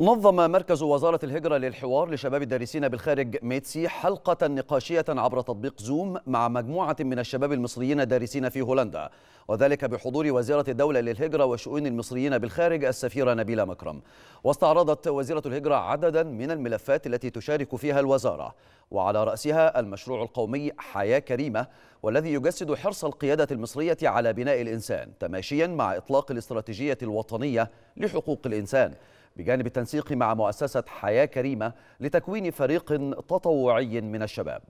نظم مركز وزارة الهجرة للحوار لشباب الدارسين بالخارج ميتسي حلقة نقاشية عبر تطبيق زوم مع مجموعة من الشباب المصريين الدارسين في هولندا. وذلك بحضور وزيرة الدولة للهجرة وشؤون المصريين بالخارج السفيرة نبيلة مكرم. واستعرضت وزيرة الهجرة عددا من الملفات التي تشارك فيها الوزارة. وعلى رأسها المشروع القومي حياة كريمة والذي يجسد حرص القيادة المصرية على بناء الإنسان تماشيا مع إطلاق الاستراتيجية الوطنية لحقوق الإنسان. بجانب التنسيق مع مؤسسة حياة كريمة لتكوين فريق تطوعي من الشباب.